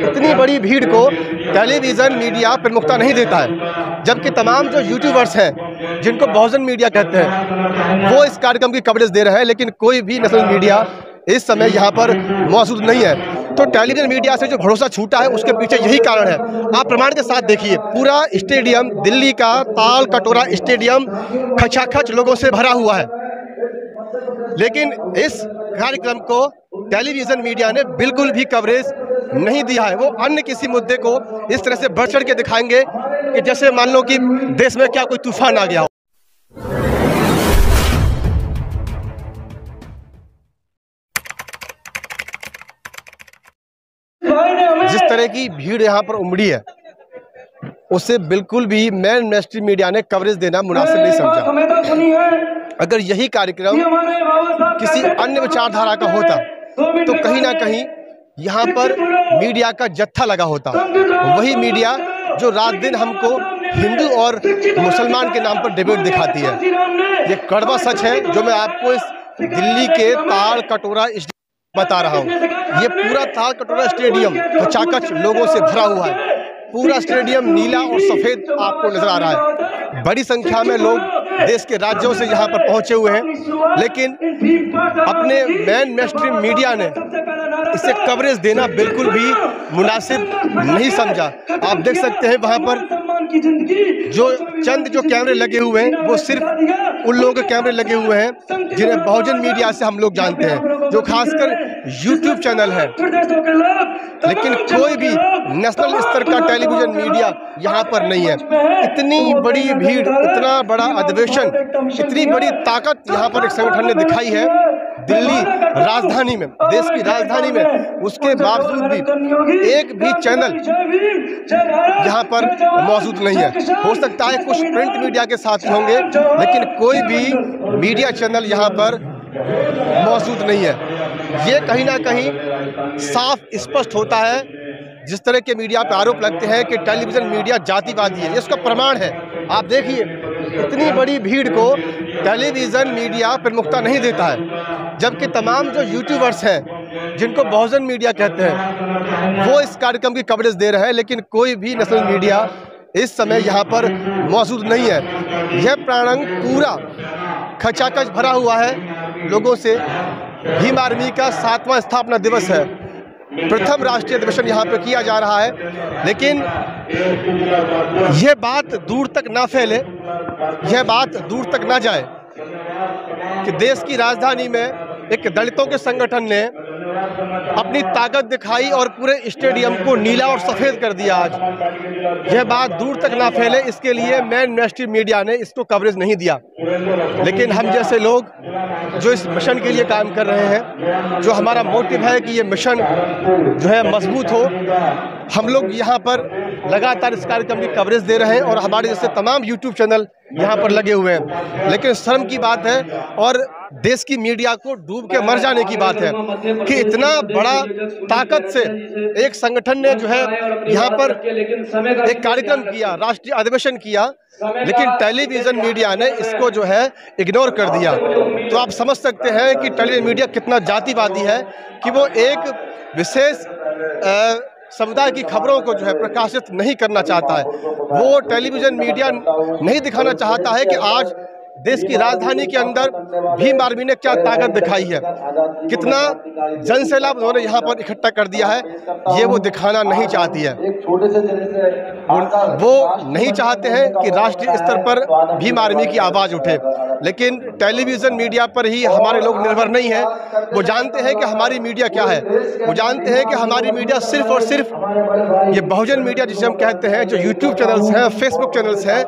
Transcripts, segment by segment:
इतनी बड़ी भीड़ को टेलीविज़न मीडिया प्रमुखता नहीं देता है, जबकि तमाम जो यूट्यूबर्स हैं, जिनको बहुजन मीडिया कहते हैं, वो इस कार्यक्रम की कवरेज दे रहे हैं, लेकिन कोई भी नेशनल मीडिया इस समय यहाँ पर मौजूद नहीं है। तो टेलीविज़न मीडिया से जो भरोसा छूटा है, उसके पीछे यही कारण है। आप प्रमाण के साथ देखिए, पूरा स्टेडियम दिल्ली का ताल कटोरा स्टेडियम खचाखच लोगों से भरा हुआ है। लेकिन इस कार्यक्रम को टेलीविज़न मीडिया ने बिल्कुल भी कवरेज नहीं दिया है। वो अन्य किसी मुद्दे को इस तरह से बढ़ चढ़ के दिखाएँगे कि जैसे मान लो कि देश में क्या कोई तूफ़ान आ गया हो। जिस तरह की भीड़ यहाँ पर उमड़ी है उसे बिल्कुल भी मैन मिनिस्ट्री मीडिया ने कवरेज देना मुनासिब नहीं समझा। अगर यही कार्यक्रम किसी अन्य विचारधारा का होता तो कहीं ना कहीं यहाँ पर मीडिया का जत्था लगा होता। वही मीडिया जो रात दिन हमको हिंदू और मुसलमान के नाम पर डिबेट दिखाती है। ये कड़वा सच है जो मैं आपको इस दिल्ली के ताल कटोरा बता रहा हूँ। ये पूरा ताल कटोरा स्टेडियम खचाखच लोगों से भरा हुआ है। पूरा स्टेडियम नीला और सफ़ेद आपको नज़र आ रहा है। बड़ी संख्या में लोग देश के राज्यों से यहाँ पर पहुँचे हुए हैं। लेकिन अपने मैन मेस्ट्रीम मीडिया ने इसे कवरेज देना बिल्कुल भी मुनासिब नहीं समझा। आप देख सकते हैं वहाँ पर जो चंद जो कैमरे लगे हुए हैं, वो सिर्फ़ उन लोगों के कैमरे लगे हुए हैं, जिन्हें बहुजन मीडिया से हम लोग जानते हैं, जो खासकर यूट्यूब चैनल है। लेकिन कोई भी नेशनल स्तर का टेलीविज़न मीडिया यहाँ पर नहीं है। इतनी बड़ी भीड़, इतना बड़ा अधिवेशन, इतनी बड़ी ताकत यहाँ पर एक संगठन ने दिखाई है। दिल्ली राजधानी में देश की राजधानी में उसके बावजूद भी एक भी चैनल यहाँ पर मौजूद नहीं है। हो सकता है कुछ प्रिंट मीडिया के साथ होंगे लेकिन कोई भी मीडिया चैनल यहाँ पर मौजूद नहीं है। ये कहीं ना कहीं साफ़ स्पष्ट होता है जिस तरह के मीडिया पर आरोप लगते हैं कि टेलीविज़न मीडिया जातिवादी है इसका प्रमाण है। आप देखिए इतनी बड़ी भीड़ को टेलीविज़न मीडिया प्रमुखता नहीं देता है। जबकि तमाम जो यूट्यूबर्स हैं, जिनको बहुजन मीडिया कहते हैं, वो इस कार्यक्रम की कवरेज दे रहे हैं, लेकिन कोई भी नेशनल मीडिया इस समय यहाँ पर मौजूद नहीं है। यह प्राणंग पूरा खचाखच भरा हुआ है। लोगों से भीम आर्मी का सातवां स्थापना दिवस है। प्रथम राष्ट्रीय अधिवेशन यहाँ पर किया जा रहा है। लेकिन यह बात दूर तक ना फैले, यह बात दूर तक ना जाए कि देश की राजधानी में एक दलितों के संगठन ने अपनी ताकत दिखाई और पूरे स्टेडियम को नीला और सफ़ेद कर दिया आज। यह बात दूर तक ना फैले, इसके लिए मैन मिनिस्ट्री मीडिया ने इसको कवरेज नहीं दिया। लेकिन हम जैसे लोग जो इस मिशन के लिए काम कर रहे हैं, जो हमारा मोटिव है कि ये मिशन जो है मज़बूत हो, हम लोग यहाँ पर लगातार इस कार्यक्रम की कवरेज दे रहे हैं और हमारे जैसे तमाम यूट्यूब चैनल यहाँ पर लगे हुए हैं। लेकिन शर्म की बात है और देश की मीडिया को डूब के मर जाने की बात है कि इतना बड़ा ताकत से एक संगठन ने जो है यहाँ पर एक कार्यक्रम किया, राष्ट्रीय अधिवेशन किया, लेकिन टेलीविज़न मीडिया ने इसको जो है इग्नोर कर दिया। तो आप समझ सकते हैं कि टेलीविज़न मीडिया कितना जातिवादी है कि वो एक विशेष समुदाय की खबरों को जो है प्रकाशित नहीं करना चाहता है। वो टेलीविज़न मीडिया नहीं दिखाना चाहता है कि आज देश की राजधानी के अंदर भीम आर्मी ने क्या ताकत दिखाई है? कितना जन सैलाब उन्होंने यहाँ पर इकट्ठा कर दिया है ये वो दिखाना नहीं चाहती है। वो नहीं चाहते हैं कि राष्ट्रीय स्तर पर भीम आर्मी की आवाज़ उठे। लेकिन टेलीविज़न मीडिया पर ही हमारे लोग निर्भर नहीं हैं। वो जानते हैं कि हमारी मीडिया क्या है। वो जानते हैं कि हमारी मीडिया सिर्फ़ और सिर्फ़ ये बहुजन मीडिया जिसे हम कहते हैं, जो यूट्यूब चैनल्स हैं फेसबुक चैनल्स हैं,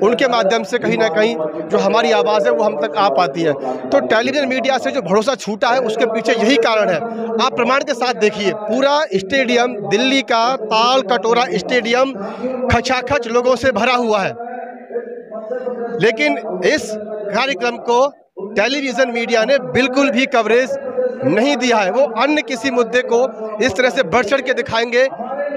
उनके माध्यम से कहीं ना कहीं जो हमारी आवाज़ है, वो हम तक आ पाती है। तो टेलीविज़न मीडिया से जो भरोसा छूटा है, उसके पीछे यही कारण है। आप प्रमाण के साथ देखिए, पूरा स्टेडियम दिल्ली का ताल कटोरा स्टेडियम खचाखच लोगों से भरा हुआ है। लेकिन इस कार्यक्रम को टेलीविज़न मीडिया ने बिल्कुल भी कवरेज नहीं दिया है। वो अन्य किसी मुद्दे को इस तरह से बढ़ चढ़ के दिखाएँगे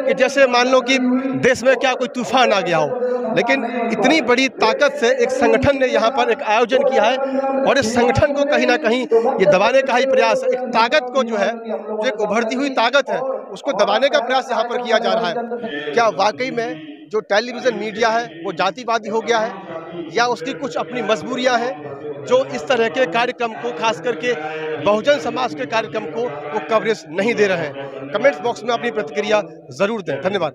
कि जैसे मान लो कि देश में क्या कोई तूफ़ान आ गया हो। लेकिन इतनी बड़ी ताकत से एक संगठन ने यहाँ पर एक आयोजन किया है और इस संगठन को कहीं ना कहीं ये दबाने का ही प्रयास है एक ताकत को जो है, जो एक उभरती हुई ताकत है, उसको दबाने का प्रयास यहाँ पर किया जा रहा है। क्या वाकई में जो टेलीविज़न मीडिया है, वो जातिवादी हो गया है? या उसकी कुछ अपनी मजबूरियाँ हैं, जो इस तरह के कार्यक्रम को, खास करके बहुजन समाज के कार्यक्रम को वो कवरेज नहीं दे रहे हैं। कमेंट्स बॉक्स में अपनी प्रतिक्रिया ज़रूर दें। धन्यवाद।